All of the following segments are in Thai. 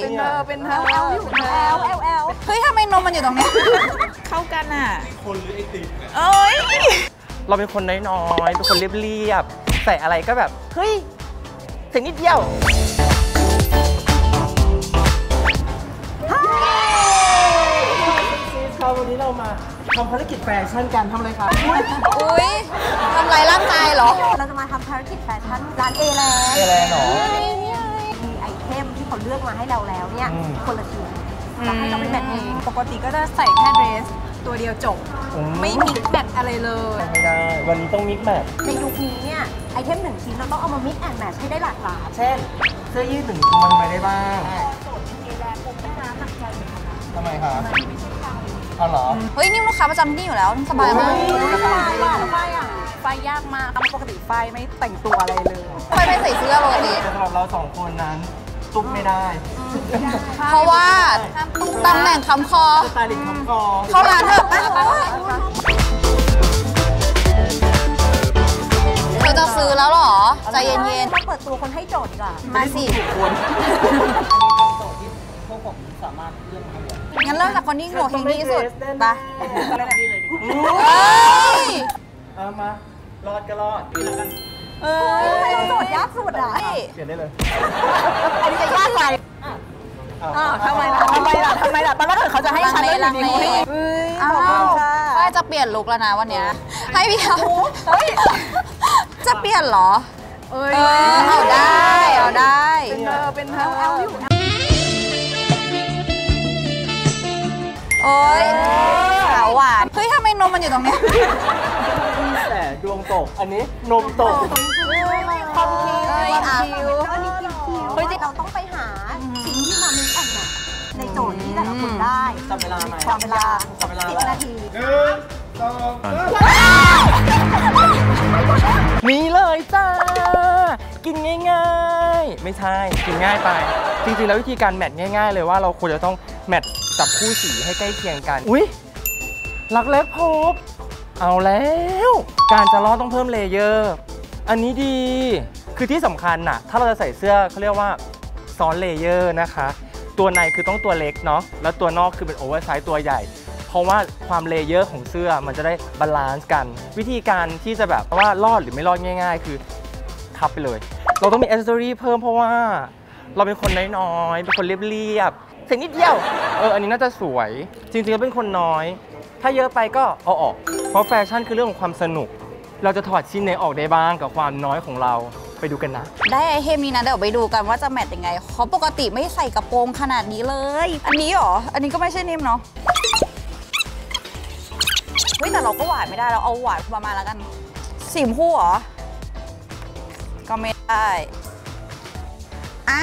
เป็นเธอเป็นเธอแอลอยู่แอลแอลแอลเฮ้ยทำไมนมมันอยู่ตรงเนี้ยเข้ากันอะ คนหรือไอติมเนี่ยเอ้ย เราเป็นคนน้อยๆ เป็นคนเรียบๆ ใส่อะไรก็แบบ เฮ้ยใส่นิดเดียวซีสครับวันนี้เรามาทำภารกิจแฟชั่นกันทำอะไรครับอุ้ยทำลายร่างกายเหรอ เราจะมาทำภารกิจแฟชั่นร้านเอแลนเอแลนด์เหรอมีไอ เทมที่เขาเลือกมาให้เราแล้วเนี่ยอืมคนละชิ้นจะให้เราเป็นแบบเองปกติก็จะใส่แค่เดรสตัวเดียวจบอืไม่มิกซ์แบทอะไรเลย ไม่ได้ วันนี้ต้องมิกซ์แบบในยุคนี้เนี่ยไอเทมหนึ่งชิ้นเราต้องเอามา mix and match ให้ได้หลากหลายเช่น เสื้อยืดหนึ่งตัวทำไมได้บ้างโจทย์เอแลนด์ผมได้น้ำหนักใจเหมือนกันนะทำไมคะเอาเหรอ เฮ้ยนี่ลูกค้าประจำที่นี่อยู่แล้วสบายมากโอ้ยทำไมอะทำไมอะไฟยากมากปกติไฟไม่แต่งตัวอะไรเลยไฟไม่ใส่เสื้อปกติแต่สำหรับเราสองคนนั้น ตุ๊บไม่ได้เพราะว่าตำแหน่งคำคอสไตลิสต์คำคอเข้าร้านเถอะเธอจะซื้อแล้วเหรอ ใจเย็นมาเปิดตัวคนให้โจทย์ดีกว่าๆมาสิคุณงั้นเริ่มจากคนที่โง่เฮงที่สุดไปเเฮ้ยอามารอดก็รอดนี่แล้วกันเอ้ทำไมยเราโจทย์ยากสุดอะเขียนได้เลย อ้าวทำไมล่ะทำไมล่ะทำไมล่ะตอนแรกเขาจะให้ฉันลังเลเฮ้ยอ้าขอบคุณวค่ะฝ้ายจะเปลี่ยนลุคแล้วนะวันเนี้ยให้พี่เขาเฮ้ยจะเปลี่ยนเหรอ เออเอาได้ เอาได้ เป็นเธอเป็นเธอแอลอยู่โอ๊ยขาวหวาน เฮ้ยทำไมนมมันอยู่ตรงเนี้ยแต่ดวงตก อันนี้นมตกคอมคิวเอ้ยอะคิวอันนี้คิวคิวเฮ้ยเราต้องไป หาสิ่งที่มา mix and match ในโจทย์ที่แต่ละคนได้จับเวลาไหมจับเวลาจับเวลาสิบแล้วนาทีหนึ่งสองนี่เลยจ้า กินง่ายๆ ไม่ใช่ กินง่ายไป จริงๆ แล้ววิธีการ match ง่าย ๆ เลยว่าเราควรจะต้อง match จับคู่สีให้ใกล้เคียงกัน อุ๊ยรักแรกพบ เอาแล้ว การจะรอดต้องเพิ่ม layer อันนี้ดี คือที่สำคัญน่ะถ้าเราจะใส่เสื้อเขาเรียกว่า ซ้อน layer นะคะ ตัวในคือต้องตัวเล็กเนาะแล้วตัวนอกคือเป็น oversize ตัวใหญ่ เพราะว่าความ layer ของเสื้อมันจะได้ balance กัน วิธีการที่จะแบบว่ารอดหรือไม่รอดง่าย ๆ คือทับไปเลย เราต้องมีอ c เซอรี่เพิ่มเพราะว่าเราเป็นคนน้อยๆเป็นคนเรียบๆใส่นิดเดียวเอออันนี้น่าจะสวย จริงๆแล้วเป็นคนน้อย ถ้าเยอะไปก็เอาออก เพราะแฟชั่นคือเรื่องของความสนุก เราจะถอดชิ้นไหนออกได้บ้างกับความน้อยของเรา ไปดูกันนะ ได้ไอเทมนี้นะ เดี๋ยวไปดูกันว่าจะแมทยังไงเขาปกติไม่ใส่กระโปรงขนาดนี้เลย อันนี้เหรอ อันนี้ก็ไม่ใช่นิ่มเนาะเฮ้ยแต่เราก็หวานไม่ได้เราเอาหวานประมาณแล้วกันสีมพูเหรอ ก็ไม่ได้อะ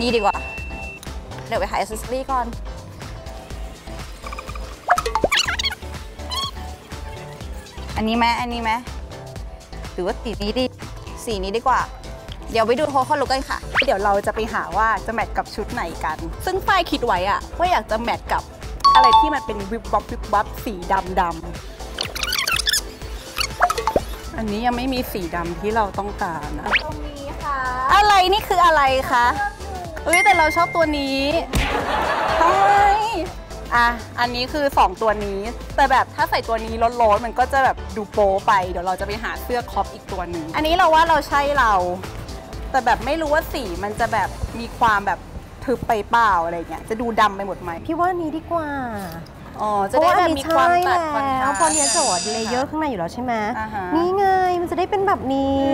นี่ดีกว่า เดี๋ยวไปหาอ c เซสซอรี่ก่อนอันนี้ไหมอันนี้ไหมหรือว่าสีนี้ดี สีนี้ดีกว่า เดี๋ยวไปดูโทรคอลุกกันค่ะ เดี๋ยวเราจะไปหาว่าจะแมทกับชุดไหนกัน ซึ่งฝ้ายคิดไว้อะว่าอยากจะแมทกับอะไรที่มันเป็นวิบวับวิบวับสีดำดำอันนี้ยังไม่มีสีดำที่เราต้องการนะตรงนี้ค่ะ อะไรนี่คืออะไรคะเอ้ยแต่เราชอบตัวนี้ทำไม อะ อันนี้คือ 2 ตัวนี้ แต่แบบถ้าใส่ตัวนี้ร้อนๆมันก็จะแบบดูโป๊ไป เดี๋ยวเราจะไปหาเสื้อครอปอีกตัวหนึ่ง อันนี้เราว่าเราใช่เรา แต่แบบไม่รู้ว่าสีมันจะแบบมีความแบบทึบไปเปล่าอะไรเงี้ย จะดูดำไปหมดไหม พี่ว่านี้ดีกว่า อ๋อ จะได้แบบมีความตัดคอนทแล้ราวสพอเรียนโจทย์เลเยอร์ข้างในอยู่แล้วใช่ไหมอ่าฮะนี่ไง มันจะได้เป็นแบบนี้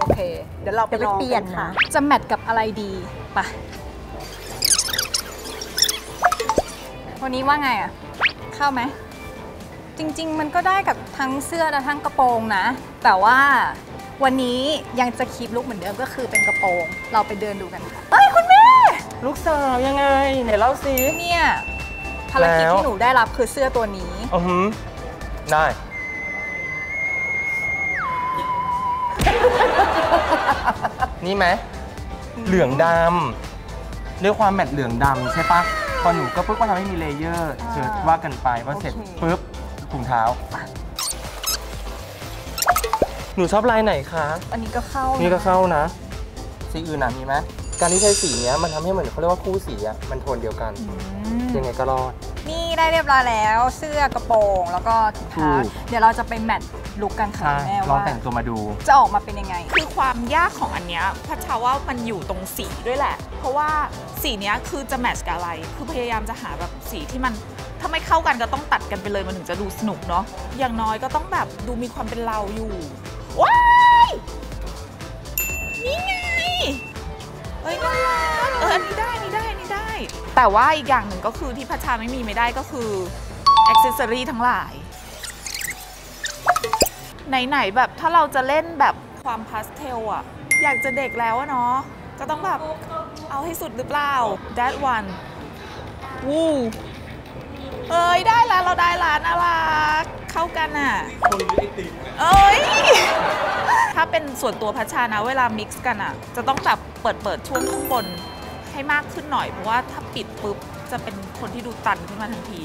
โอเค เดี๋ยวเราไปเดี๋ยวไปลองเปลี่ยนกัค่ะนะจะแมทกับอะไรดีไปะ วันนี้ว่าไงอะเข้าไหม จริง ๆ มันก็ได้กับทั้งเสื้อและทั้งกระโปรงนะ แต่ว่าวันนี้ยังจะคีปลุกเหมือนเดิมก็คือเป็นกระโปรง เราไปเดินดูกันค่ะเอ้ยคุณแม่ลูกสาวยังไงไหนเล่าสิเนี่ยภารกิจแล้วที่หนูได้รับคือเสื้อตัวนี้อือหือได้นี่ไหมเหลืองดำด้วยความแมทเหลืองดำใช่ปะ พอหนูก็ปุ๊บก็ทำให้มีเลเยอร์อ่าเชิญว่ากันไปว่าเสร็จโอเคปุ๊บถุงเท้า หนูชอบลายไหนคะ อันนี้ก็เข้านี่ก็ะเข้านะ สีอื่นอะมีไหมการที่ใช้สีเนี้ยมันทำให้เหมือนเขาเรียกว่าคู่สีอะมันโทนเดียวกัน ยังไงก็รอด นี่ได้เรียบร้อยแล้ว เสื้อกระโปรงแล้วก็ถุงเท้าถูกเดี๋ยวเราจะไปแมทลุกกันค่ะใช่แม่ลองว่าแต่งตัวมาดู จะออกมาเป็นยังไง คือความยากของอันเนี้ยพัชชาว่ามันอยู่ตรงสีด้วยแหละ เพราะว่าสีเนี้ยคือจะแมทช์กับอะไร คือพยายามจะหาแบบสีที่มันถ้าไม่เข้ากันก็ต้องตัดกันไปเลยมันถึงจะดูสนุกเนาะอย่างน้อยก็ต้องแบบดูมีความเป็นเราอยู่ว้ายนี่ไงเอ้ยน่ารักเอออันนี้ได้อันนี้ได้อันนี้ได้ แต่ว่าอีกอย่างหนึ่งก็คือที่พัชชาไม่มีไม่ได้ก็คืออ็อกเซสซอรีทั้งหลาย ไหนๆแบบถ้าเราจะเล่นแบบความพาสเทลอะอยากจะเด็กแล้วอะเนาะก็ต้องแบบเอาให้สุดหรือเปล่า that one วู้เอ้ยได้แล้วเราได้ล้วน่ารักเข้ากันอะเนี่ยเอ้ยถ้าเป็นส่วนตัวพัชชานะ เวลามิกซ์กันอะจะต้องแบบเปิดเปิดช่วงข้างบน ให้มากขึ้นหน่อยเพราะว่าถ้าปิดปุ๊บจะเป็นคนที่ดูตันขึ้นมาทันที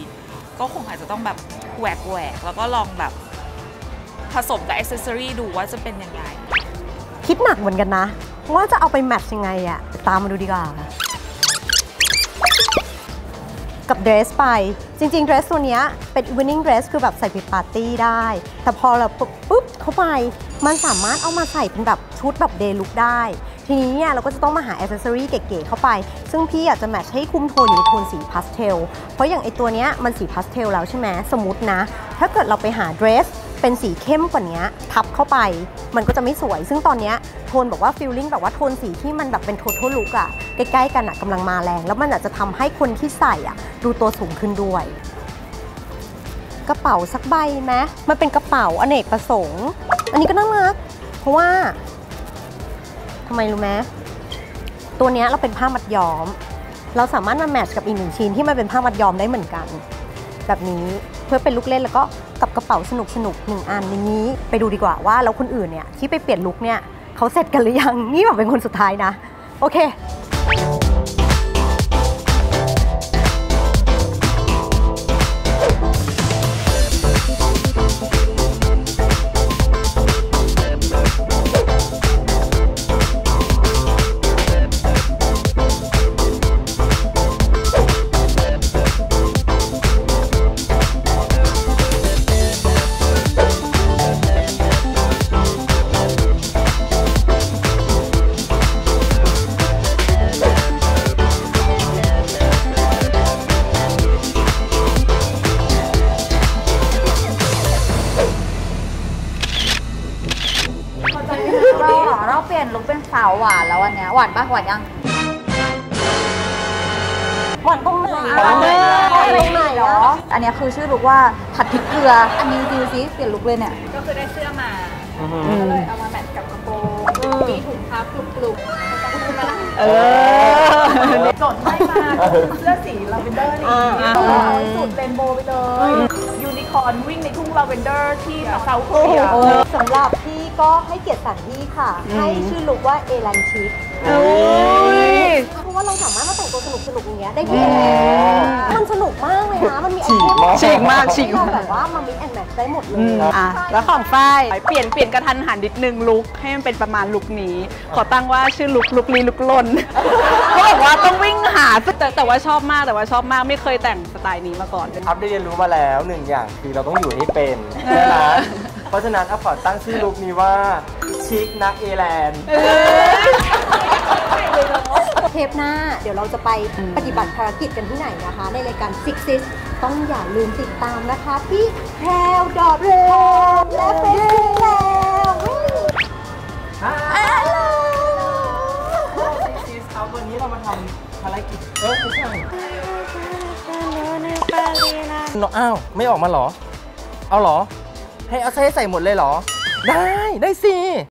ก็คงอาจจะต้องแบบแหวกแหวกแล้วก็ลองแบบผสมกับอ c เซอรี่ดูว่าจะเป็นยังไง คิดหนักเหมือนกันนะ ว่าจะเอาไป match ยังไงอะตามมาดูดีกว่ากับเดรสไป จริงๆเดรสตัวนี้เป็น evening dress คือแบบใส่ไปปาร์ตี้ได้ แต่พอเราปุ๊บเข้าไป มันสามารถเอามาใส่เป็นแบบชุดแบบ day look ได้ ทีนี้เนี่ยเราก็จะต้องมาหาอ c เซสซอรีเก๋ๆเข้าไป ซึ่งพี่อยากจะ match ให้คุมโทนอยู่ในโทนสีพาสเทล เพราะอย่างไอตัวเนี้ยมันสีพาสเทลแล้วใช่ไหมสมมตินะ ถ้าเกิดเราไปหาเดรสเป็นสีเข้มกว่านี้ทับเข้าไป มันก็จะไม่สวย ซึ่งตอนนี้โทนบอกว่า feeling แบบว่าโทนสีที่มันแบบเป็น total look อะใกล้ๆกันอะกำลังมาแรง แล้วมันอาจจะทำให้คนที่ใส่อะดูตัวสูงขึ้นด้วย กระเป๋าสักใบไหมมันเป็นกระเป๋าอเนกประสงค์ อันนี้ก็น่ารัก เพราะว่าทำไมรู้ไหมตัวนี้เราเป็นผ้ามัดย้อม เราสามารถมา match กับอีกหนึ่งชิ้นที่มันเป็นผ้ามัดย้อมได้เหมือนกัน แบบนี้เพื่อเป็นลุกเล่นแล้วก็กับกระเป๋าสนุกสนุกๆหนึ่งอันนี้ไปดูดีกว่าว่าแล้วคนอื่นเนี่ยที่ไปเปลี่ยนลุกเนี่ยเขาเสร็จกันหรือยังนี่แบบเป็นคนสุดท้ายนะ โอเค หวานแล้ววันเนี้ยหวานปะหวานยังหวานตรงไหนหวานตรงไหนหวานตรงไหนเหรอ อันเนี้ยคือชื่อ look ว่าผัดพริกเกลือ อันนี้ดูซิเปลี่ยน look เลยเนี่ย ก็คือได้เสื้อมาอือฮึก็เลยเอามา match กับกระโปรงมีถุงเท้ากลุกๆเออโจทย์ให้มาเสื้อสีลาเวนเดอร์นี่อ่าต้องเอาสูตร rainbow ไปเลย ยูนิคอร์นวิ่งในทุ่งลาเวนเดอร์ที่South Korea สำหรับพี่ ก็ให้เกียรติสถานที่ค่ะ ให้ชื่อ look ว่า ALAND chic เพราะว่าเราสามารถมาแต่งตัวสนุกสนุกๆอย่างเงี้ยได้ที่มันสนุกมากเลยนะ มันมี item chic มากฉีกที่เราแบบว่ามา mix and match ได้หมดเลยอะแล้วของฝ้ายเปลี่ยนเปลี่ยนกระทันหันนิดนึง look ให้มันเป็นประมาณ look นี้ ขอตั้งว่าชื่อ look ลุกลี้ลุกลนเขาบอกว่าต้องวิ่งหาแต่แต่ว่าชอบมากแต่ว่าชอบมากไม่เคยแต่งสไตล์นี้มาก่อนอัพได้เรียนรู้มาแล้วหนึ่งอย่างคือเราต้องอยู่ให้เป็นนะ เพราะฉะนั้นอัพขอตั้งชื่อ look นี้ว่าชิคนัก ALAND เทปหน้าเดี๋ยวเราจะไปปฏิบัติภารกิจกันที่ไหนนะคะ ในรายการ Six Sis ต้องอย่าลืมติดตามนะคะที่แพรว dot และเฟซบุ๊กแล้วซิสครับวันนี้เรามาทำภารกิจเออไม่ใช่อ้าว ไม่ออกมาเหรอ เอาเหรอ ให้อาเซ่ใส่หมดเลยเหรอ ได้ได้สิ